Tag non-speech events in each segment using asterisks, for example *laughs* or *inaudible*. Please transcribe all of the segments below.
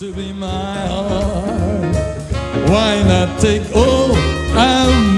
to be my heart. Why not take all of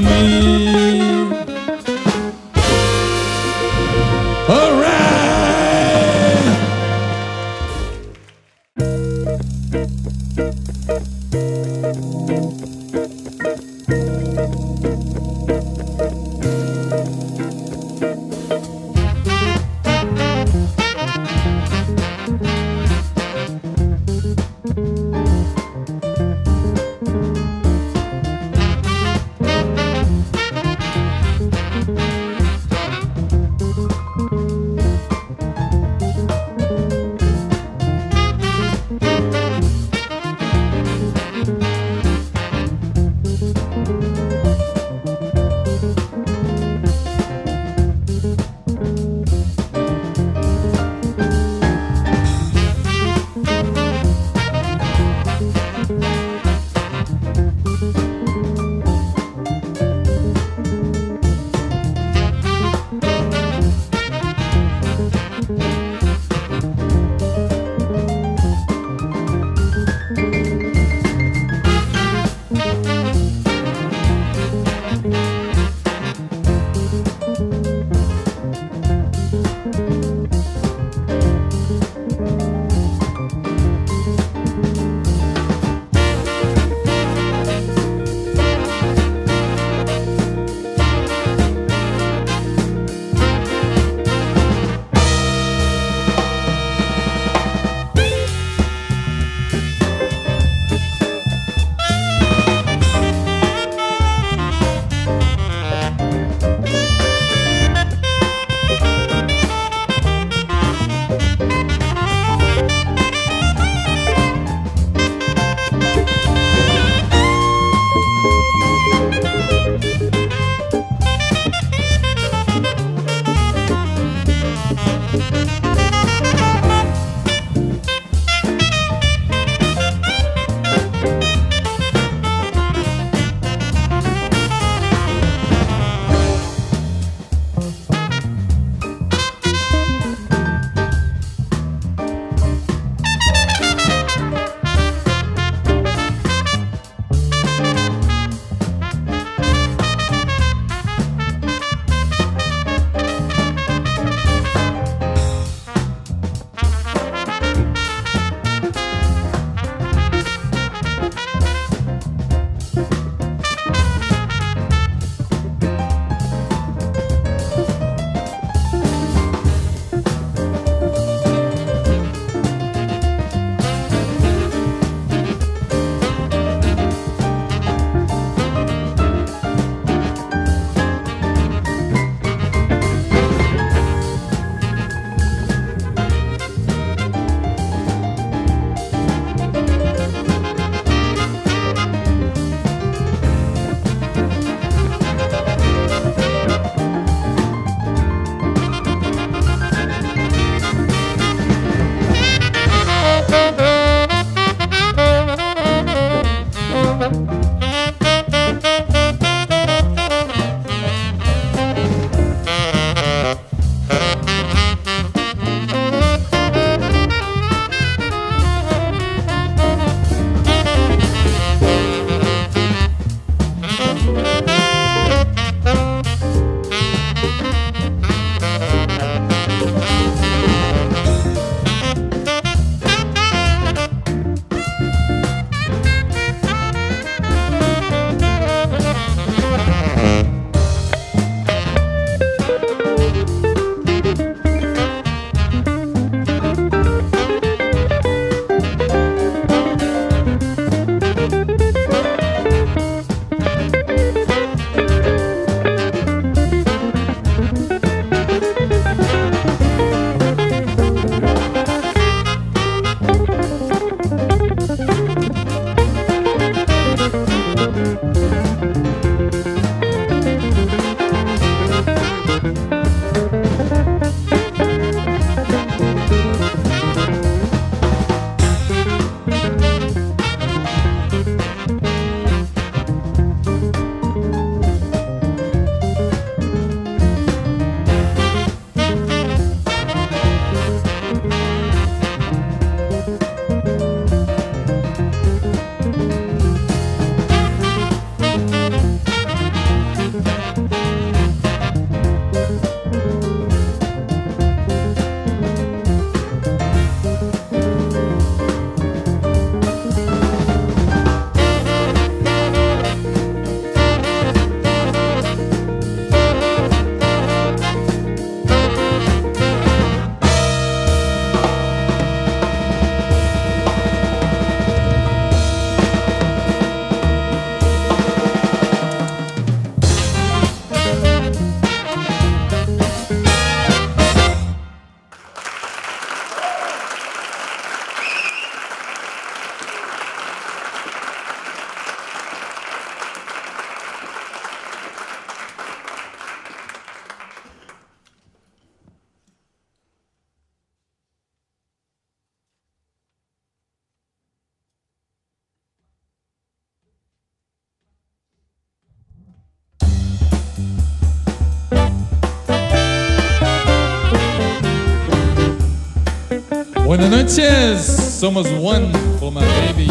Buenas noches, somos one for my baby.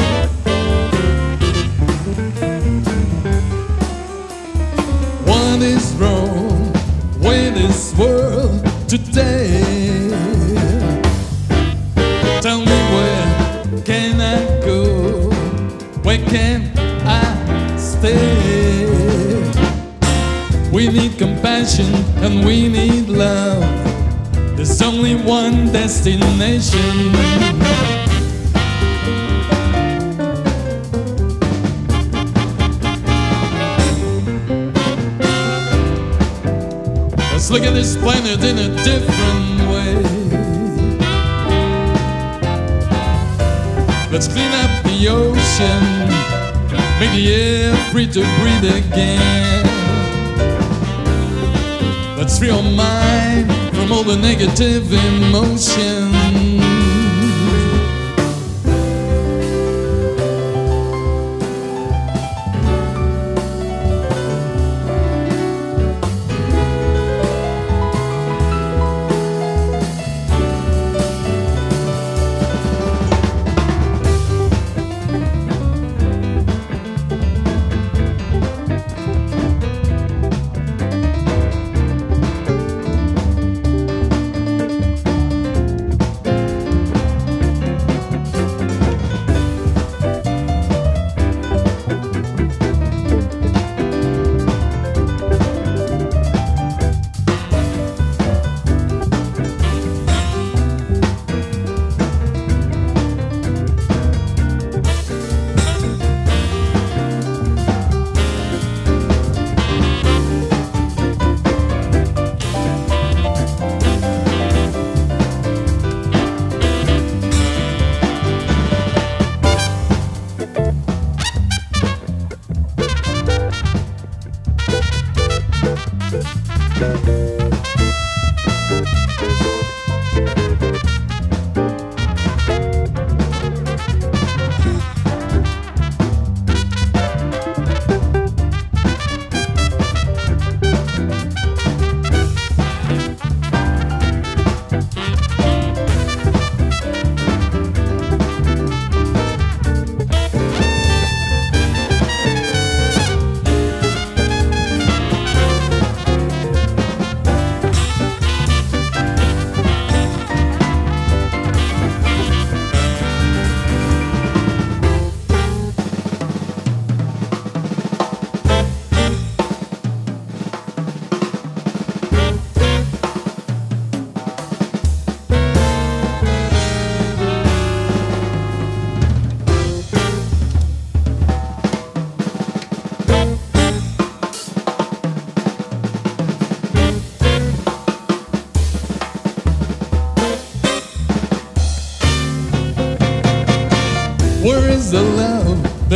What is wrong with this world today? Tell me where can I go? Where can I stay? We need compassion and we need love. There's only one destination. Let's look at this planet in a different way. Let's clean up the ocean, make the air free to breathe again. Let's free our mind from all the negative emotions.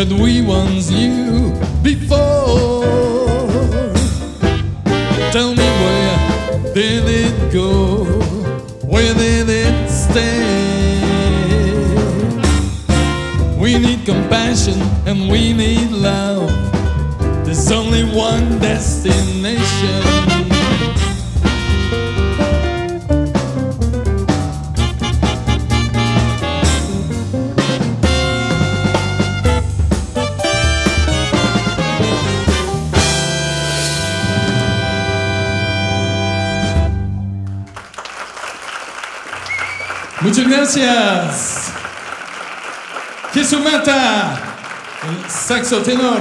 That we once knew tenor.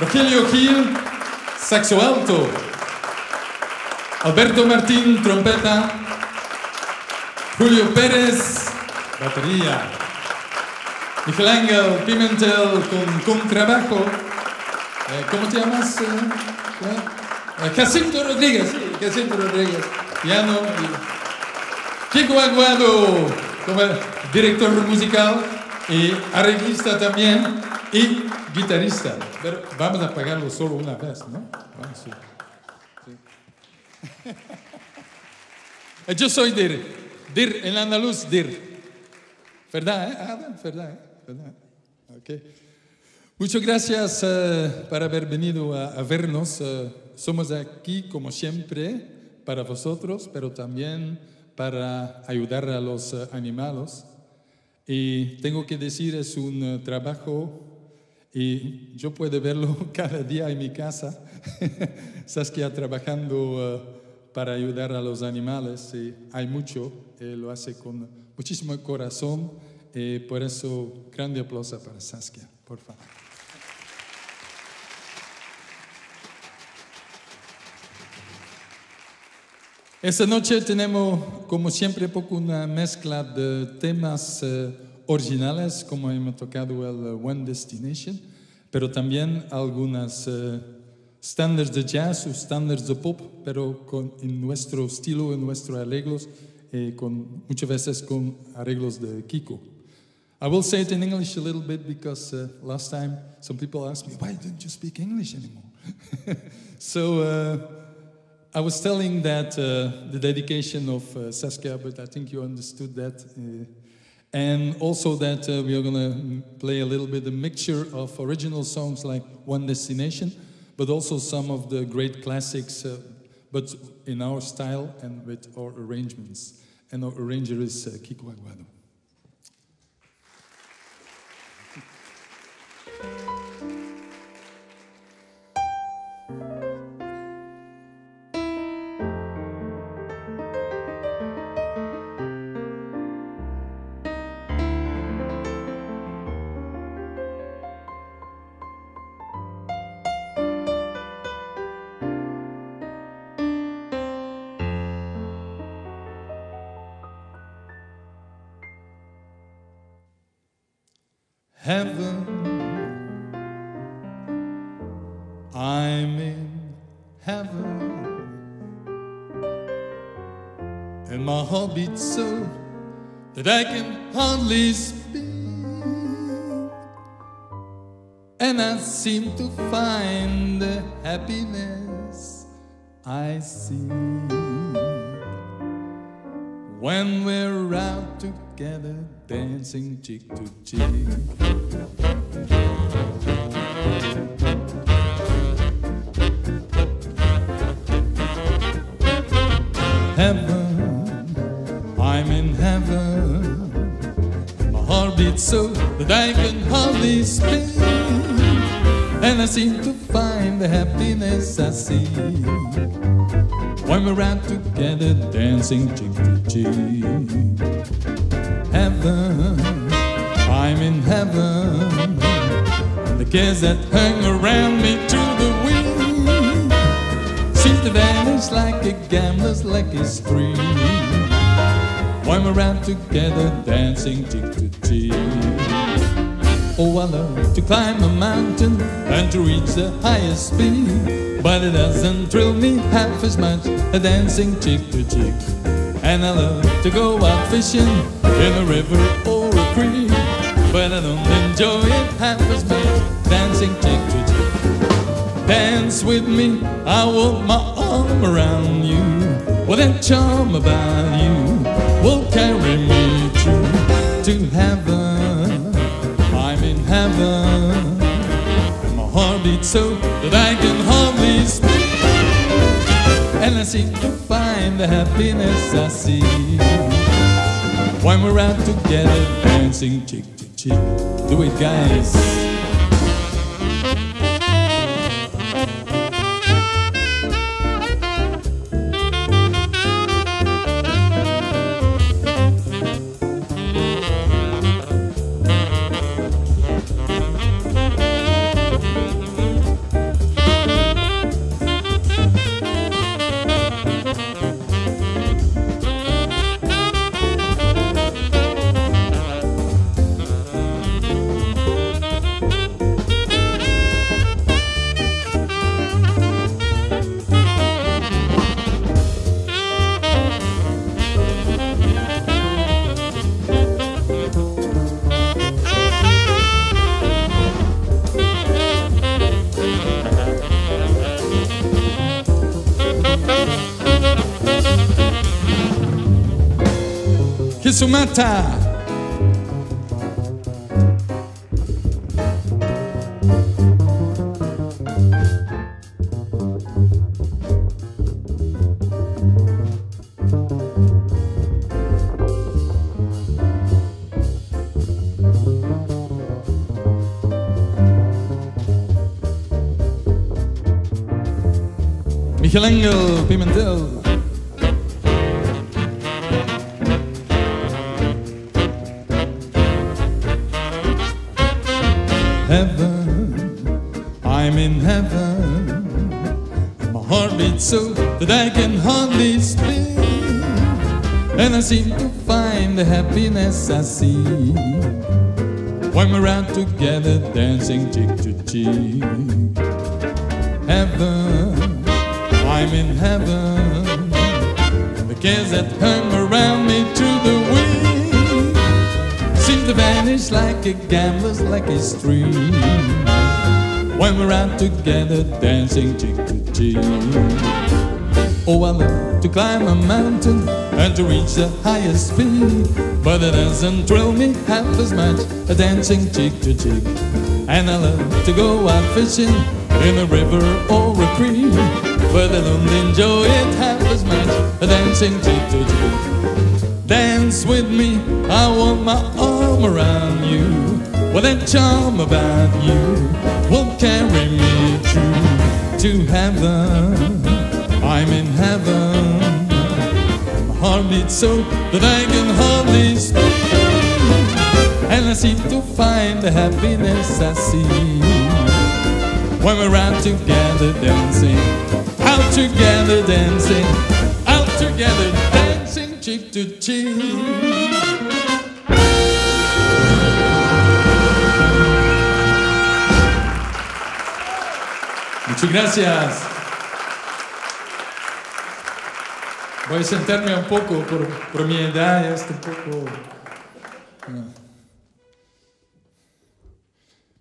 Rogelio Gil, saxo alto. Alberto Martín, trompeta. Julio Pérez, batería. Miguel Ángel Pimentel con contrabajo. Eh, ¿Cómo te llamas? eh? ¿Eh? Eh, Jacinto Rodríguez, sí, Jacinto Rodríguez. Piano Kiko Aguado como director musical y arreglista también y guitarrista. Pero vamos a pagarlo solo una vez, ¿no? Vamos, sí. Sí. Yo soy dir, dir en andaluz, dir. ¿Verdad? Eh? Adam? ¿Verdad? eh? ¿Verdad? Ok. Muchas gracias eh, por haber venido a, a vernos. Eh, somos aquí, como siempre, para vosotros, pero también para ayudar a los eh, animales. Y tengo que decir, es un eh, trabajo y yo puedo verlo *laughs* cada día en mi casa, *laughs* Saskia trabajando eh, para ayudar a los animales. Y hay mucho, lo hace con muchísimo corazón. Y por eso, grande aplauso para Saskia, por favor. Esta noche tenemos, como siempre, poco una mezcla de temas eh, originales, como hemos tocado el eh, One Destination, pero también algunas uh, estándares de jazz o estándares de pop, pero con, en nuestro estilo, en nuestros arreglos, con, muchas veces con arreglos de Kiko. I will say it in English a little bit because uh, last time some people asked me, why don't you speak English anymore? *laughs* so uh, I was telling that uh, the dedication of uh, Saskia, but I think you understood that. And also that uh, we are going to play a little bit a mixture of original songs like One Destination, but also some of the great classics, uh, but in our style and with our arrangements. And our arranger is uh, Kiko Aguado. Heaven. I'm in heaven. And my heart beats so that I can hardly speak. And I seem to find the happiness I see when we're together dancing cheek to cheek. Heaven, I'm in heaven. My heart beats so that I can hardly speak. And I seem to find the happiness I see when we're out together dancing to cheek. Oh, I love to climb a mountain and to reach the highest peak. But it doesn't thrill me half as much as dancing cheek to cheek. And I love to go out fishing in a river or a creek. But I don't enjoy it half as much dancing cheek to cheek. Dance with me, I want my arm around you. Well, that charm about you will carry me to heaven. I'm in heaven. And my heart beats so that I can hardly speak. And I seem to find the happiness I see when we're out together dancing cheek to cheek. Do it, guys. time. Miguel Ángel Pimentel that I can hardly speak. And I seem to find the happiness I see when we're out together dancing cheek to cheek. Heaven, I'm in heaven. The cares that hung around me to the wind seem to vanish like a gambler's lucky stream when we're out together dancing cheek to cheek. Oh, I love to climb a mountain and to reach the highest peak. But it doesn't thrill me half as much a dancing cheek to cheek. And I love to go out fishing in a river or a creek. But I don't enjoy it half as much a dancing cheek to cheek. Dance with me, I want my arm around you. Well, that charm about you will carry me through to heaven. I'm in heaven. My heart beats so that I can hardly speak. And I seem to find the happiness I see when we're out together dancing, out together dancing, out together dancing cheek to cheek. Muchas gracias. Voy a sentarme un poco por, por mi edad, ya está un poco. No.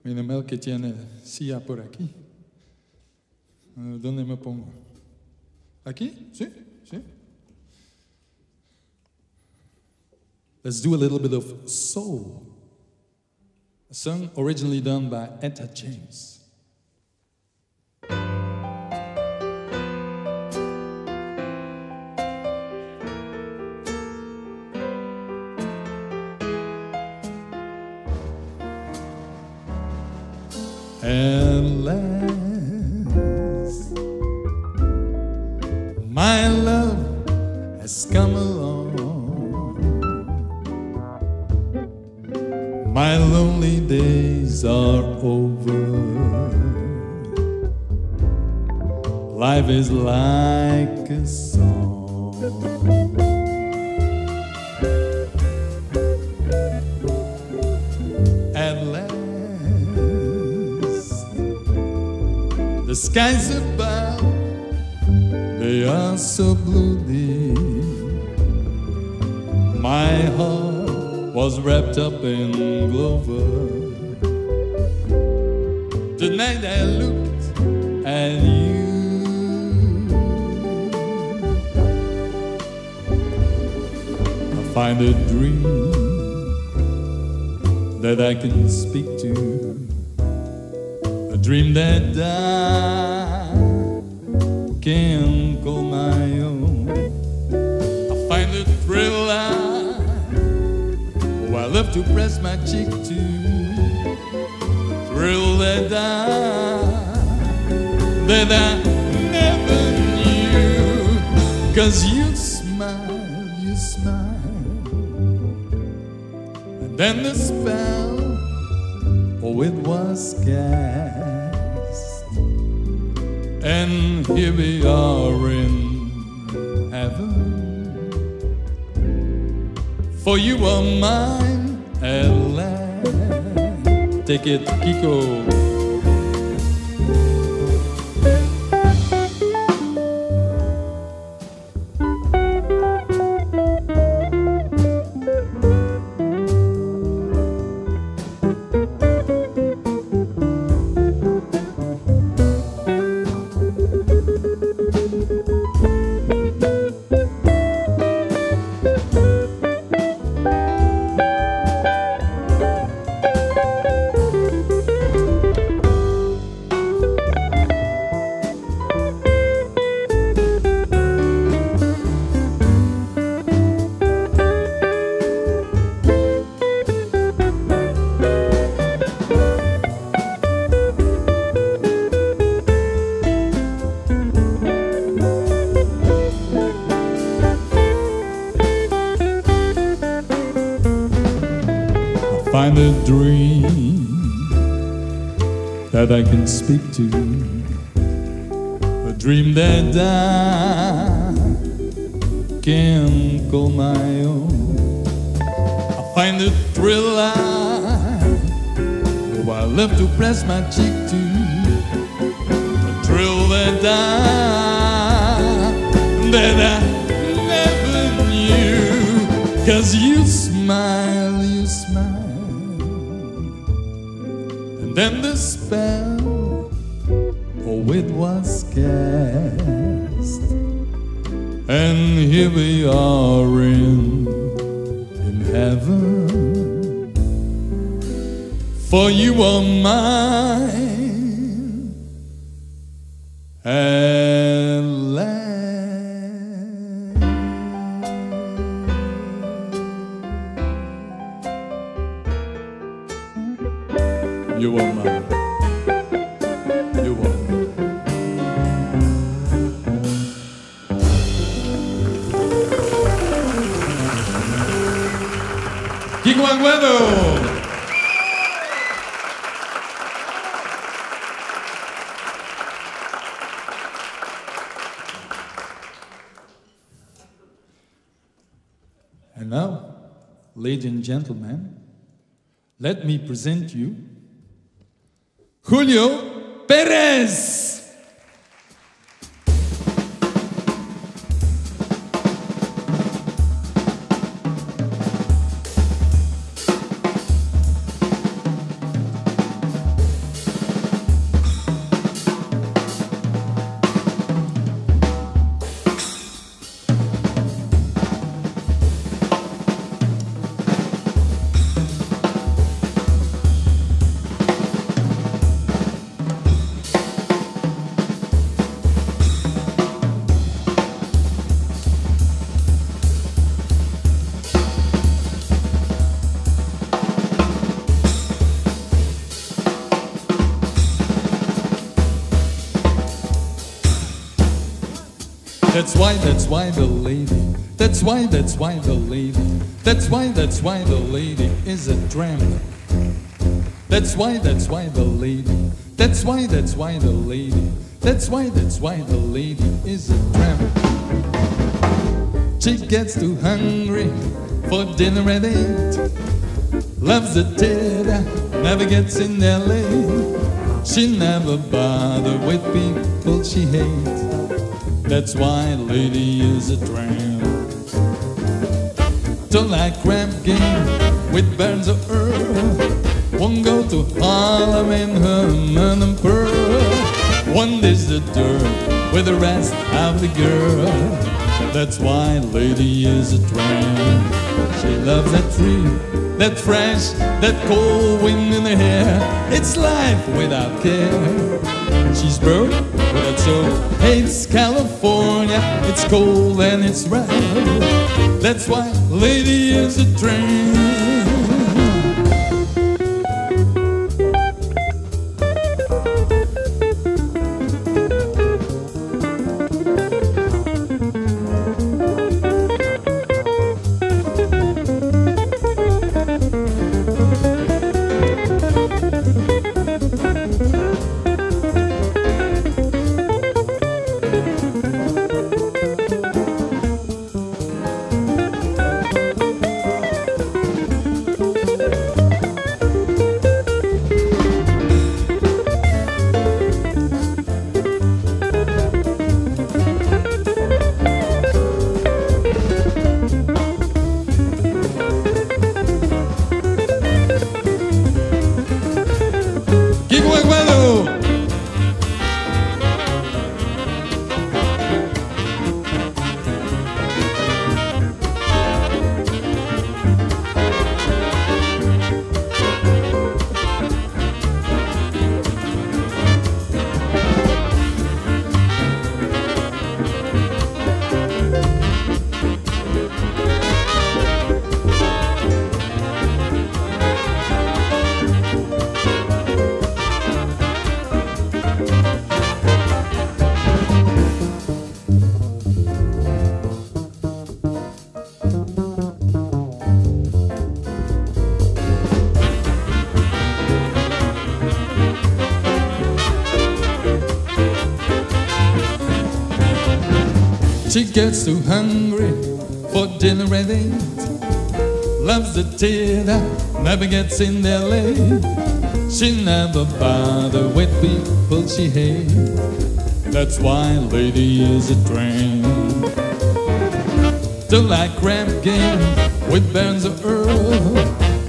Mira Mel que tiene silla por aquí. ¿Dónde me pongo? ¿Aquí? ¿Sí? ¿Sí? Let's do a little bit of soul. A song originally done by Etta James. And last. My love has come along. My lonely days are over. Life is like a song. The skies above, they are so blue deep. My heart was wrapped up in clover. Tonight I looked at you. I find a dream that I can speak to dream that I can call my own. I find the thrill I, oh, I love to press my cheek to. Thrill that I, that I never knew. Cause you smile, you smile. And then the spell, oh, it was cast. And here we are in heaven. For you are mine at. Take it, Kiko. That I can speak to, a dream that I can call my own. I find it thrill I, oh, I love to press my cheek to, a thrill that I, that I never knew, cause you smile, you smile. And then the And here we are in, in heaven. For you are present you Julio Perez. Why, that's why the lady, that's why, that's why the lady, that's why, that's why the lady is a tramp. That's why, that's why the lady, that's why, that's why the lady, that's why, that's why the lady is a tramp. She gets too hungry for dinner at eight. Loves a theater, never gets in there late. She never bother with people she hates. That's why lady is a tramp. Don't like rap game with bands of Earl. Won't go to Harlem in her man and pearl. One dish the dirt with the rest of the girl. That's why lady is a tramp. She loves that tree that fresh, that cold wind in her hair. It's life without care. She's broke, so. Hates California, it's cold and it's red. That's why lady is a tramp. Gets too hungry for dinner at eight. Loves the theater, never gets in there late. She never bother with people she hates. That's why lady is a tramp. Don't like crap game with bands of Earl.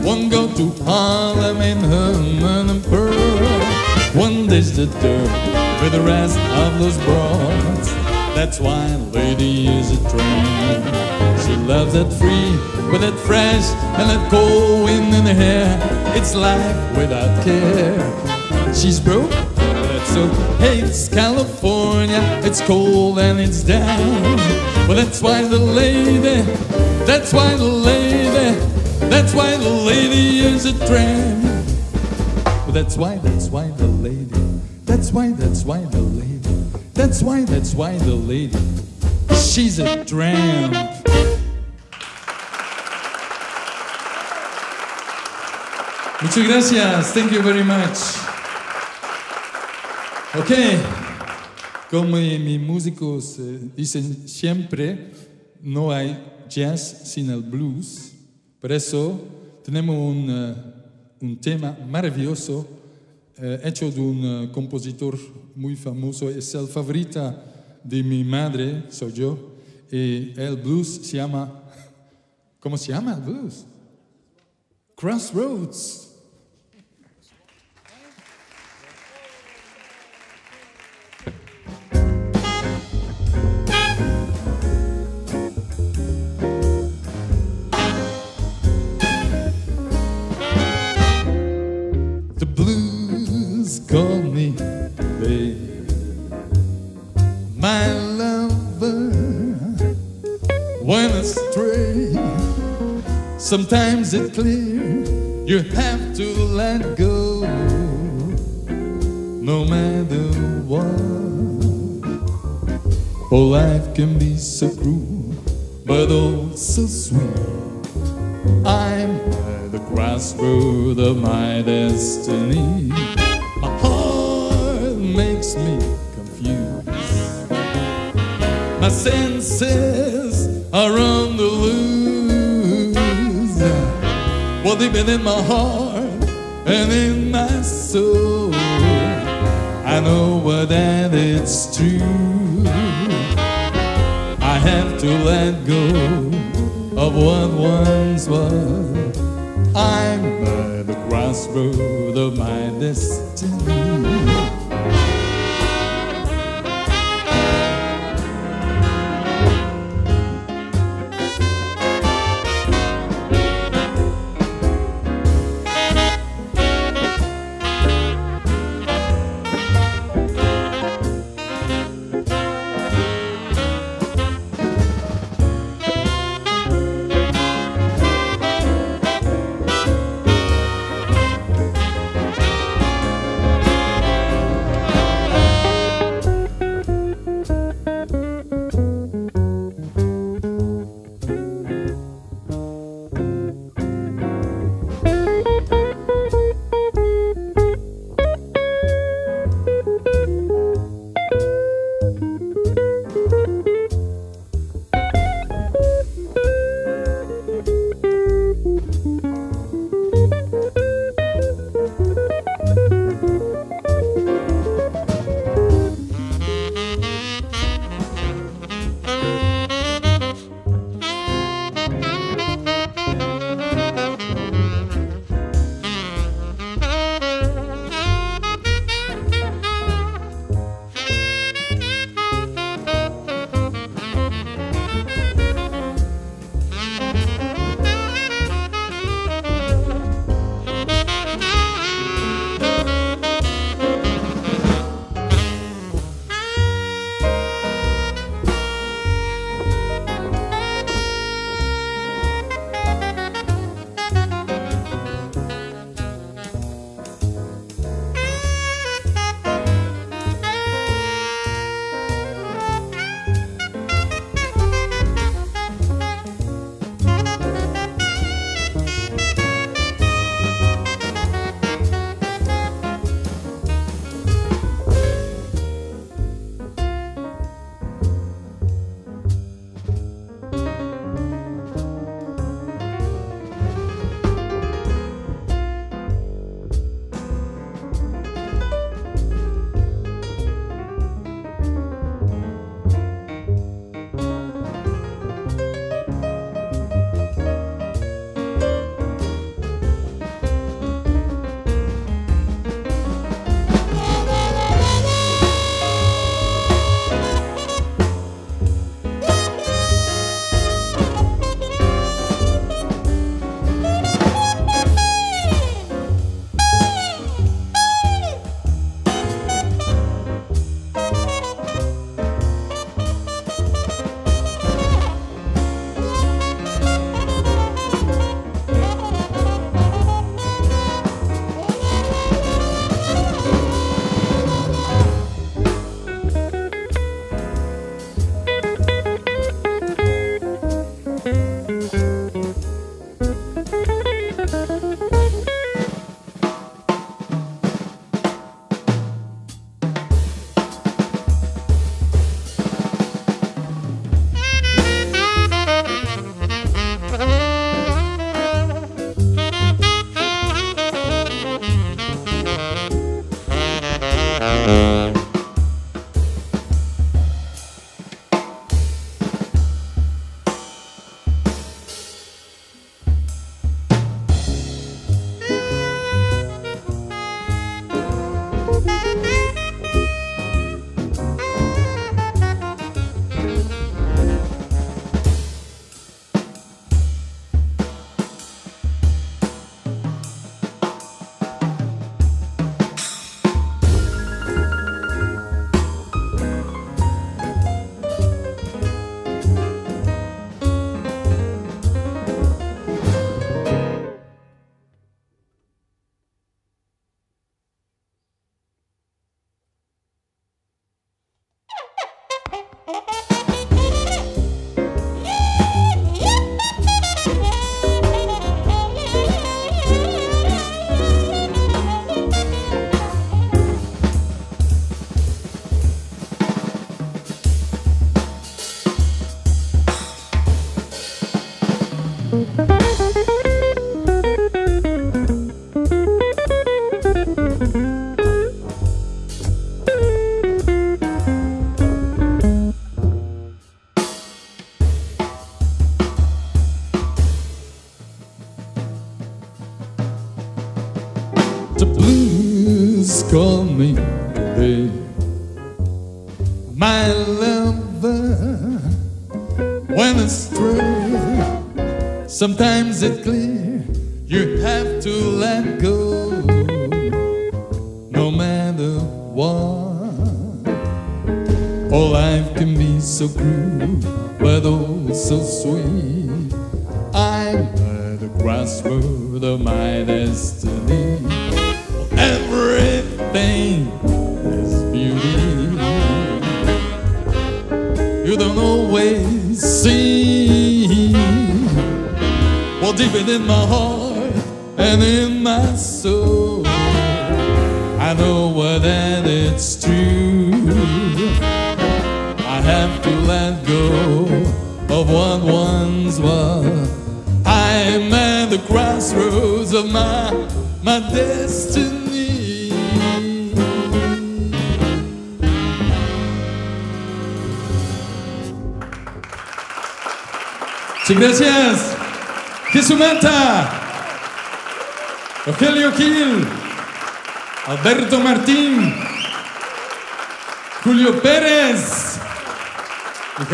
One go to Harlem in Herman and Pearl. One dish the dirt with the rest of those broads. That's why the lady is a tramp. She loves that free with that fresh and that cold wind in her hair. It's life without care. She's broke, that's so. Hey, it's California, it's cold and it's down. Well, that's why the lady, that's why the lady, that's why the lady is a tramp. Well, that's why, that's why the lady, that's why, that's why the lady, that's why, that's why the lady, she's a tramp. Muchas gracias. Thank you very much. Ok. Como mis músicos eh, dicen siempre, no hay jazz sin el blues. Por eso tenemos un, eh, un tema maravilloso eh, hecho de un eh, compositor muy famoso. Es el favorito de mi madre, soy yo. Y el blues se llama... ¿Cómo se llama el blues? Crossroads. My lover went astray. Sometimes it's clear you have to let go, no matter what. Oh, life can be so cruel, but oh so sweet. I'm at the crossroad of my destiny. My senses are on the loose. Well, been in my heart and in my soul. I know that it's true. I have to let go of what once was. I'm at the crossroad of my destiny.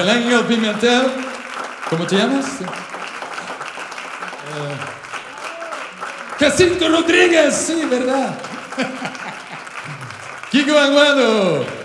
Miguel Ángel Pimentel. ¿Cómo te llamas? Uh, Jacinto Rodríguez, sí, verdad. *laughs* Kiko Anguado.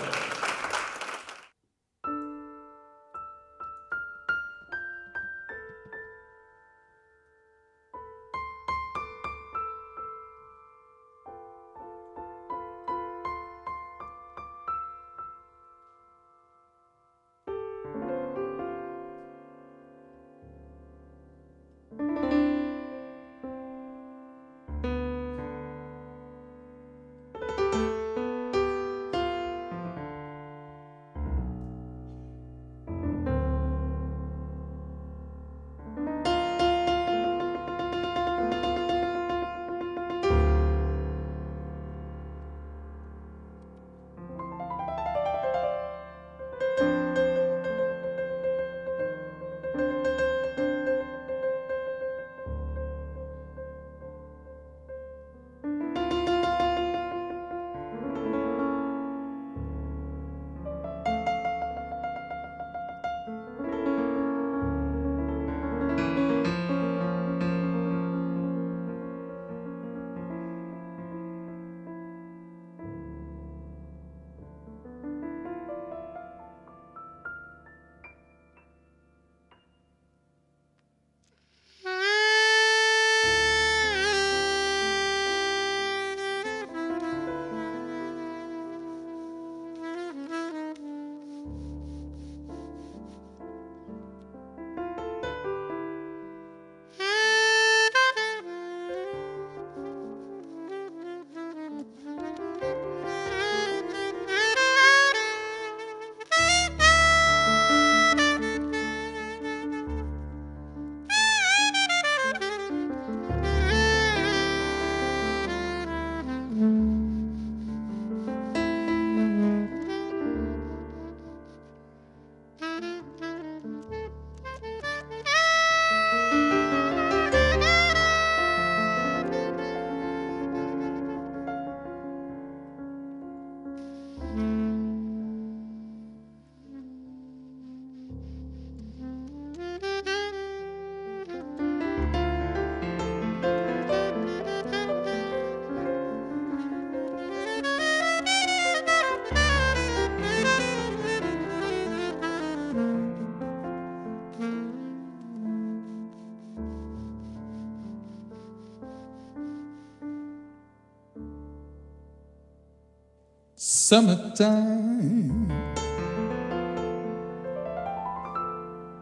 Summertime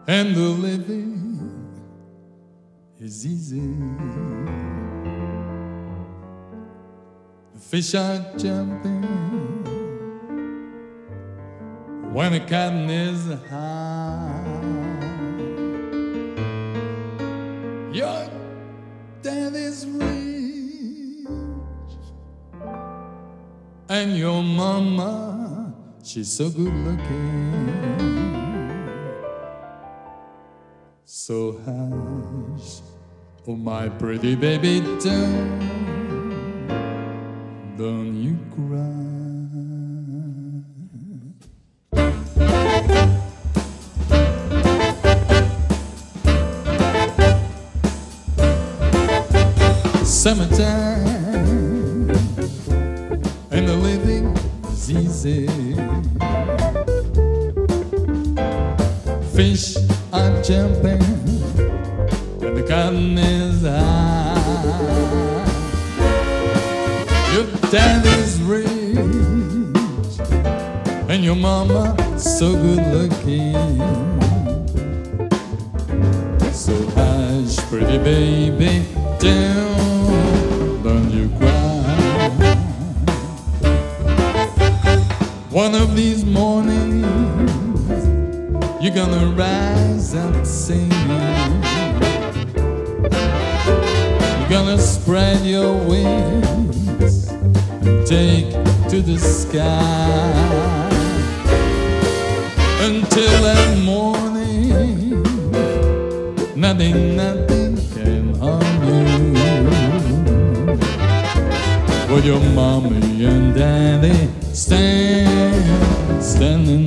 and the living is easy. The fish are jumping when the cotton is high. She's so good looking. So hush, oh my pretty baby, don't, looking. So hush, pretty baby, down, don't you cry. One of these mornings, you're gonna rise up singing. You're gonna spread your wings and take to the sky Nothing, nothing can harm you. With your mommy and daddy stand, standing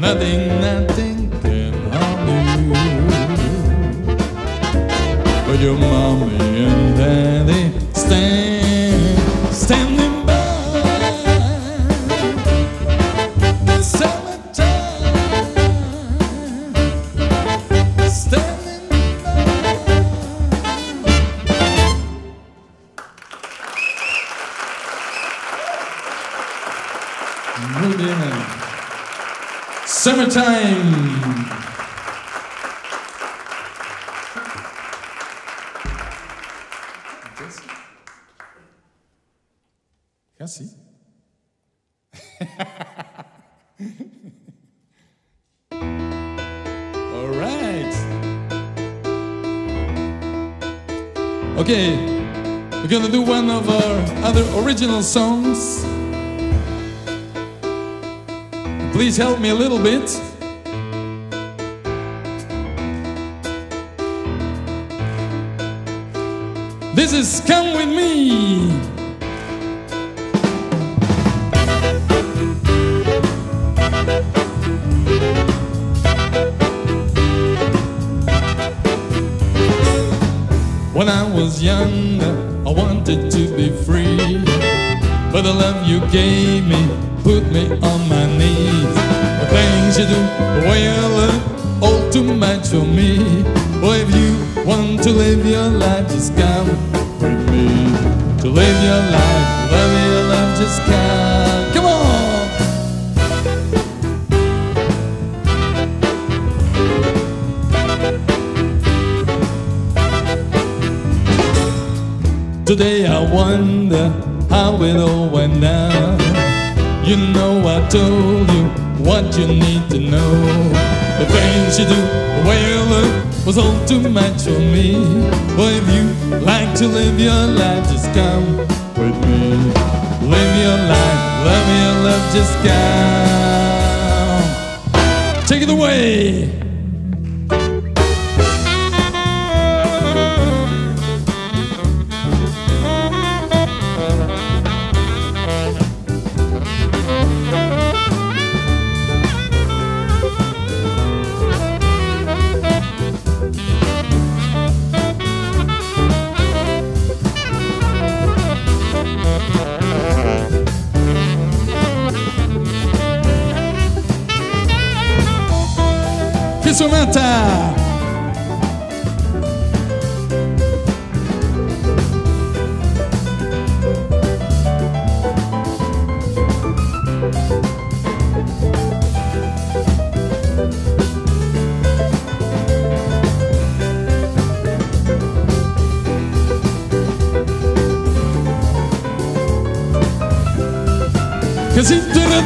nothing, nothing can harm you. But your mommy and daddy original songs. Please help me a little bit. This is Come With Me. When I was young, I wanted to be free. But the love you gave me put me on my knees. The things you do, the way you look, all too much for me. Well, if you want to live your life, just come with me. To live your life, love your love, just come. Come on! Today I wonder how it all went down. You know I told you what you need to know. The things you do, the way you look, was all too much for me. But if you like to live your life, just come with me. Live your life, love your love, just come. Take it away.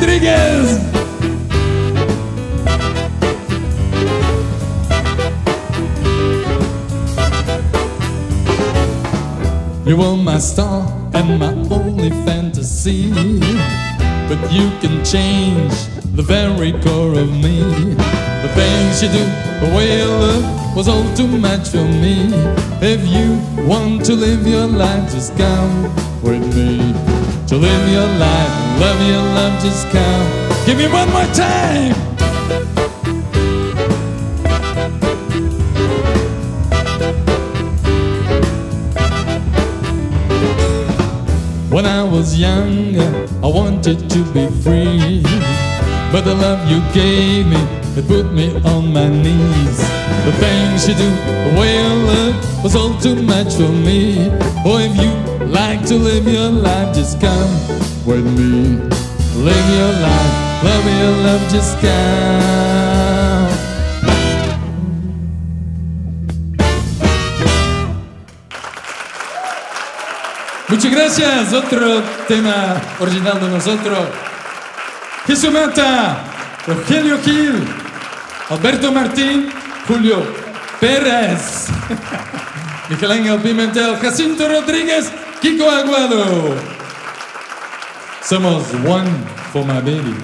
Casito Rodrigues! You were my star and my only fantasy. But you can change the very core of me. The things you do, the way you look, was all too much for me. If you want to live your life, just come with me. To live your life, love your love, just come. Give me one more time. When I was young, I wanted to be free. But the love you gave me, it put me on my knees. The things you do, the way you look, was all too much for me. Oh, if you like to live your life, just come with me. Live your life, love your love, just come. Muchas gracias. Otro tema original de nosotros. Jesumenta, Rogelio Gil. Alberto Martín, Julio Pérez, *laughs* Miguel Ángel Pimentel, Jacinto Rodríguez, Kiko Aguado. Somos one for my baby.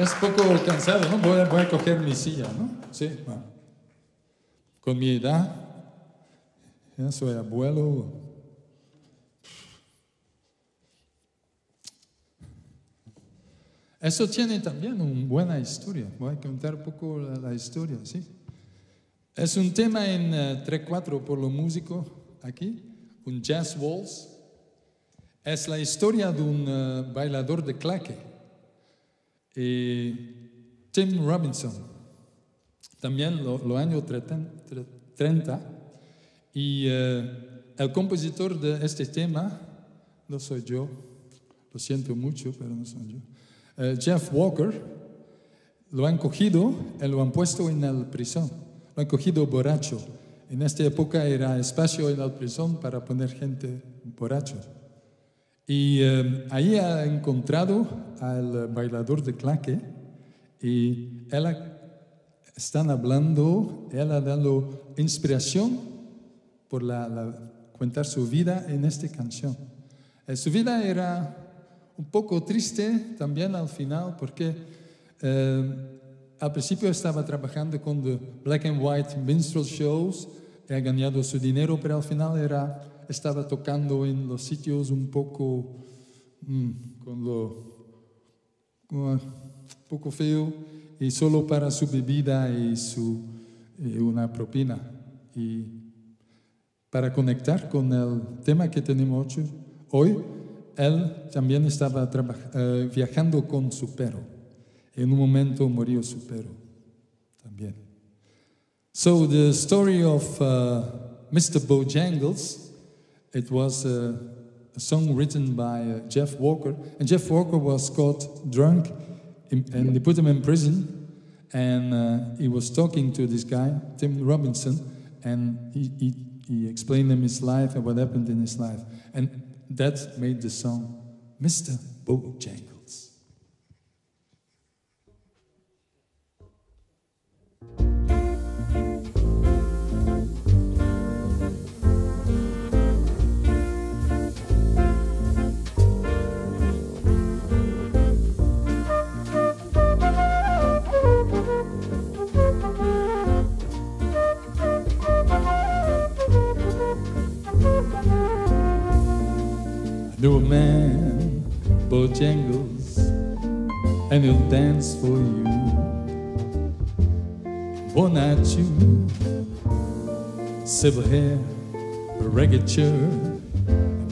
Es poco cansado, ¿no? Voy a, voy a coger mi silla, ¿no? Sí, va. Con mi edad, ya soy abuelo. Eso tiene también una buena historia. Voy a contar un poco la, la historia, ¿sí? Es un tema en eh, 3-4 por lo músico aquí, un jazz waltz. Es la historia de un eh, bailador de claque, Tim Robinson, también lo- los años 30. Y eh, el compositor de este tema, no soy yo, lo siento mucho, pero no soy yo. Eh, Jeff Walker, lo han cogido y lo han puesto en la prisión. Lo han cogido borracho. En esta época era espacio en la prisión para poner gente borracho. Y eh, ahí ha encontrado al bailador de claque y él ha- están hablando, él ha dado inspiración por la, la- contar su vida en esta canción. Eh, su vida era un poco triste también al final porque eh, al principio estaba trabajando con the black and white minstrel shows, ha ganado su dinero, pero al final era, estaba tocando en los sitios un poco mm, con lo un poco feo y solo para su bebida y su y una propina y para conectar con el tema que tenemos hoy, él también estaba eh, viajando con su perro. En un momento murió su perro también. So the story of uh, Mr. Bojangles, it was uh, a song written by uh, Jeff Walker, and Jeff Walker was caught drunk, in, and they put him in prison, and uh, he was talking to this guy, Tim Robinson, and he, he, he explained him his life and what happened in his life, and that made the song Mr. Bojangles. Knew a man, Bojangles, and he'll dance for you. Night you, silver hair, a ragged shirt,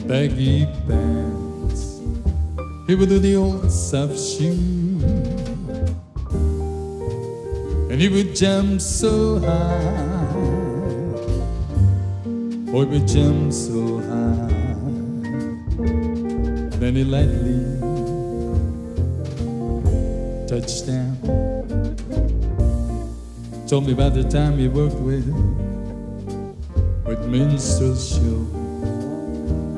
baggy pants. He would do the old soft shoe, and he would jump so high. Boy he would jump so high. He lightly touched down. Told me about the time he worked with with minstrel show,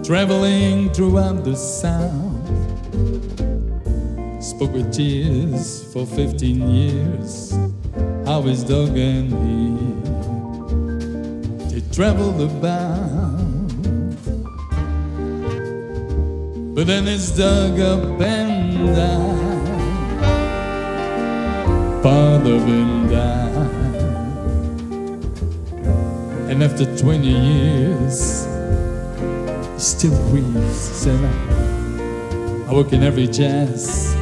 traveling throughout the South. Spoke with tears for 15 years. How his dog and he they traveled about. But then it's dug up and died. Of him died. And after 20 years, he still breathes. Said, I, I work in every jazz,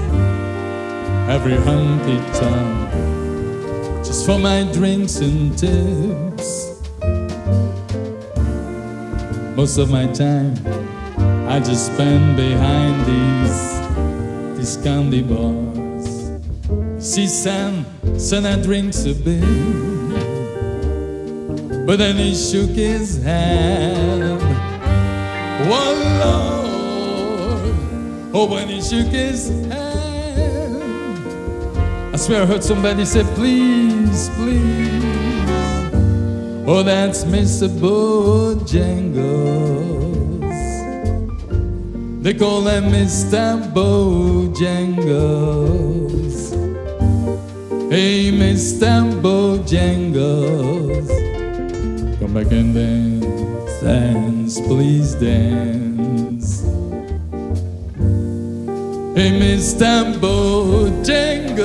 every honky tonk, just for my drinks and tips. Most of my time, I just spend behind these these candy bars. See, son, son, I drinks a bit, but then he shook his head. Oh Lord, oh when he shook his head, I swear I heard somebody say, please, please. Oh, that's Mr. Bojangles. They call him Mr. Bojangles. Hey, Mr. Bojangles, come back and dance, dance, please dance. Hey, Mr. Bojangles,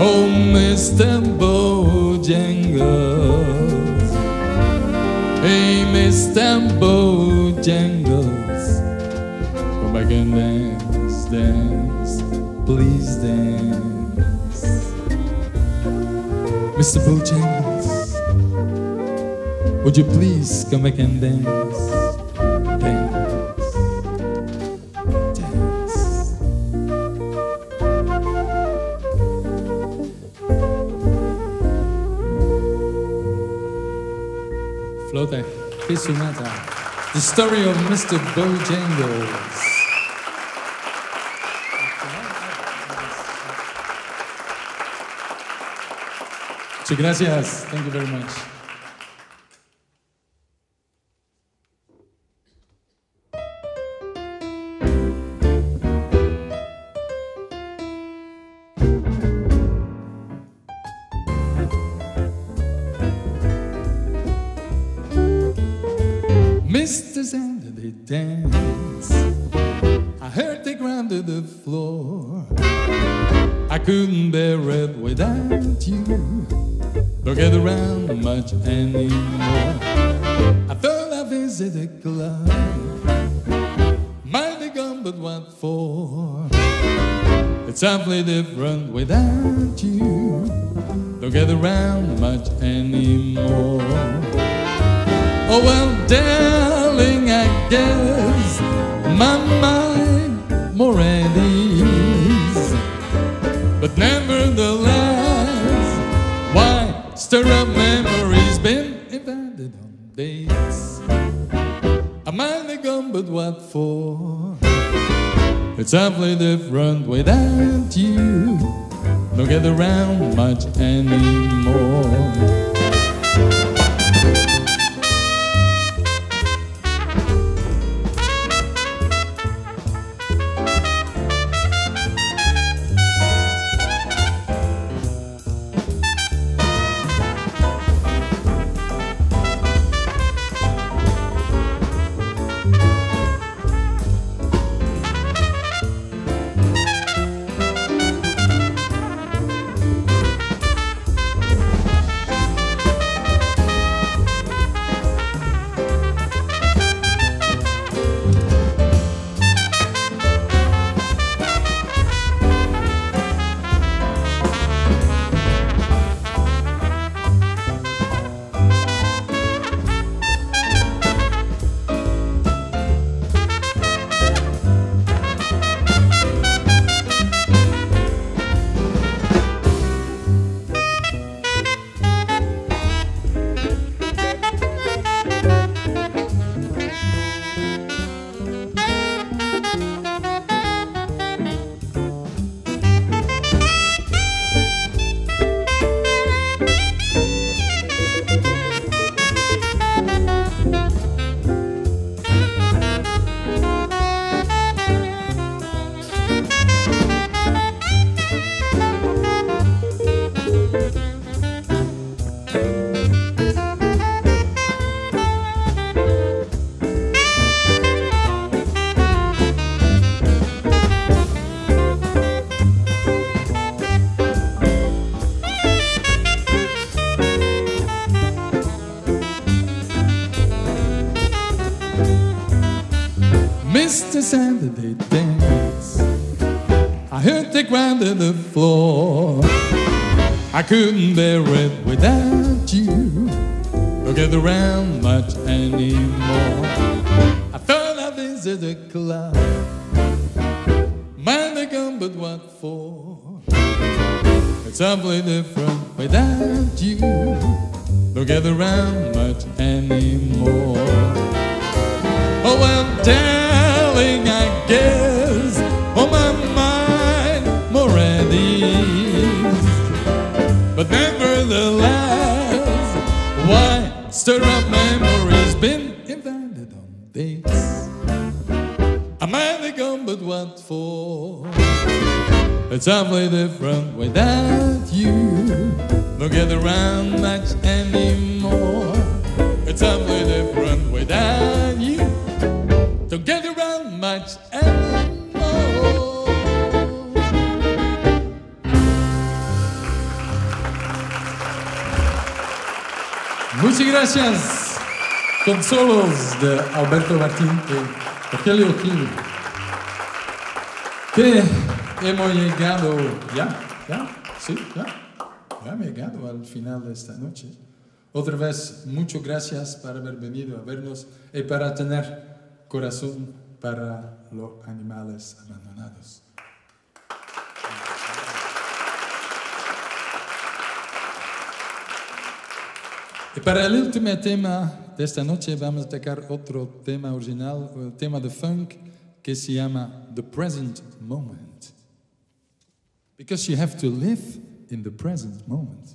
oh, Mr. Bojangles. Hey, Mr. Bojangles, Mr. Bojangles, would you please come back and dance, dance, dance? Kisumata. The story of Mr. Bojangles. Muchas gracias. Thank you very much. Don't get Mr. Saturday dance. I heard they grounded the floor. I couldn't bear it without you. Don't get around much anymore. I thought I visited the club. Mind the gun, but what for? It's awfully different without you. Don't get around much anymore. Muchas gracias. Con solos de Alberto Martín y Rogelio Gil. Que hemos llegado ya, ya, sí, ya. Ya hemos llegado al final de esta noche. Otra vez, muchas gracias por haber venido a vernos y para tener corazón para los animales abandonados. Y para el último tema de esta noche vamos a tocar otro tema original, el tema de funk que se llama The Present Moment. Because you have to live in the present moment.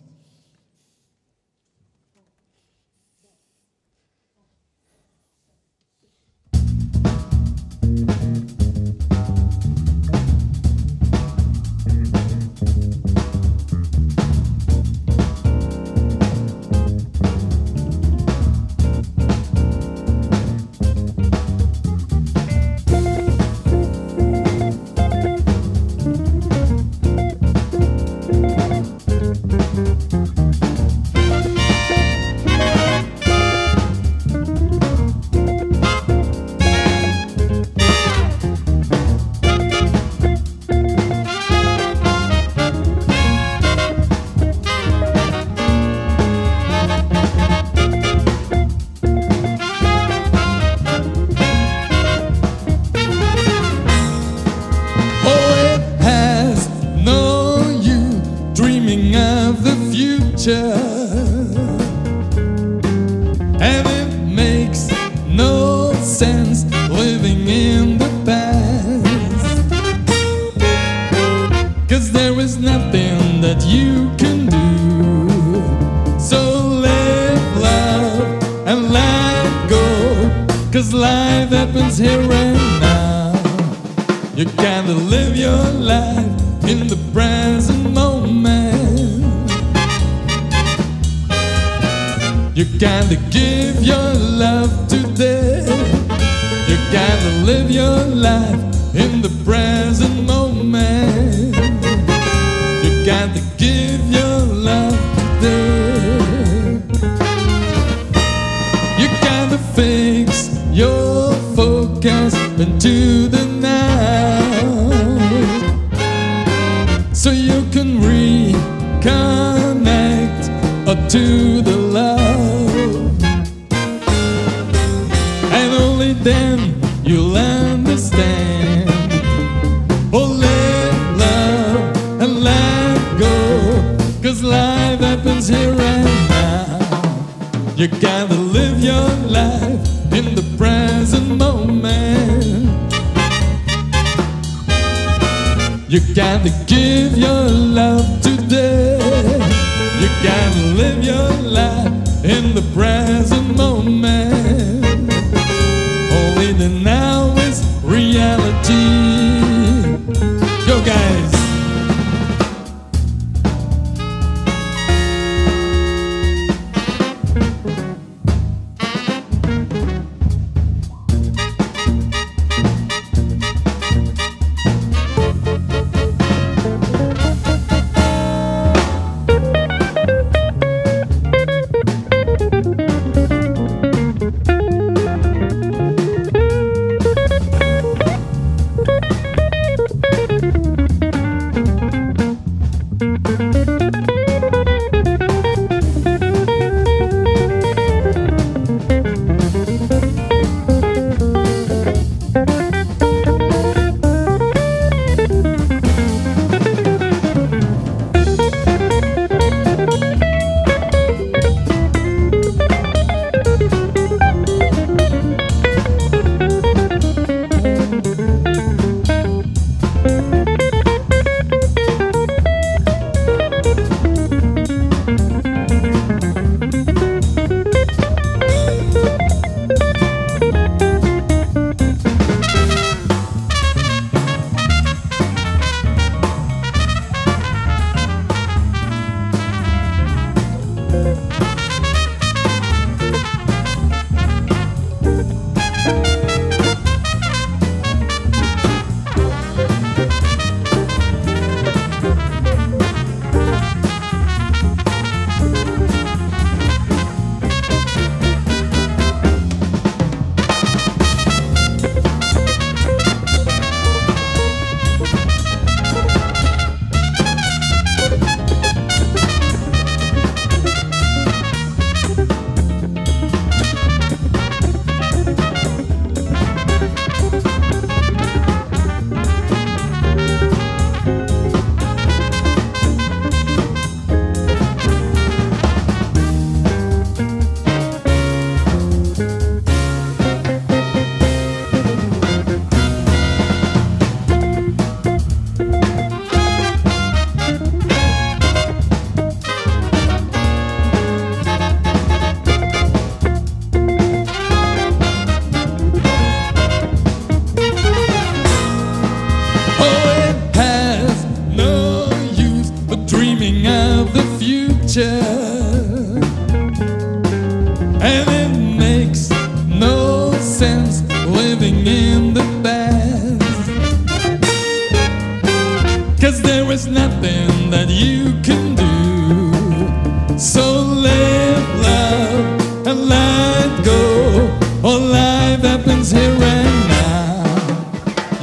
Cause life happens here and now. You gotta live your life in the present moment. You gotta give your love today. You gotta live your life in the present into the now. So you can reconnect to gotta give your love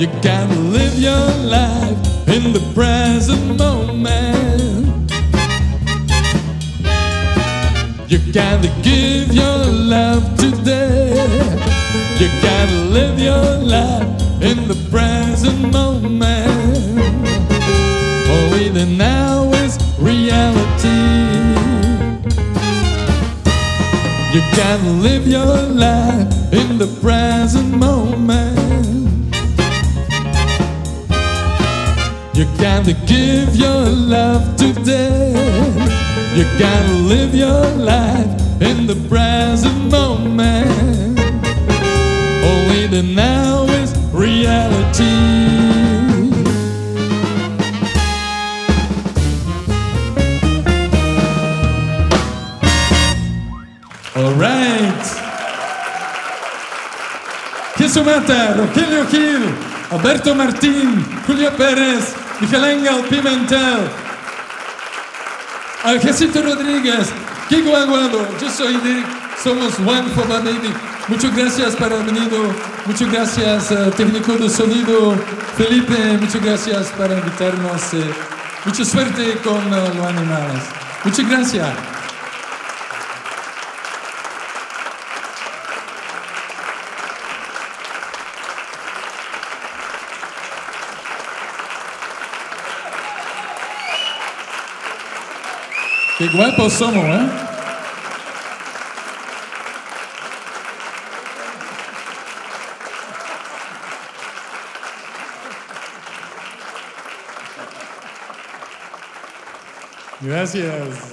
You gotta live your life in the present moment. You gotta give your love today. You gotta live your life in the present moment. Oh, Only the now is reality. You gotta live your life in the present moment. You gotta give your love today. You gotta live your life in the present moment. Only the now is reality. Alright. Chiesa Mata, Rogelio Gil, Alberto Martín, Julio Pérez, Miguel Pimentel, Algecito Rodríguez, Kiko Aguado, yo soy Dirk, somos One for My Baby. Muchas gracias por haber venido, muchas gracias eh, técnico de sonido Felipe, muchas gracias por invitarnos. eh, mucha suerte con eh, los animales. Muchas gracias. Qué guapos somos, ¿eh? Gracias.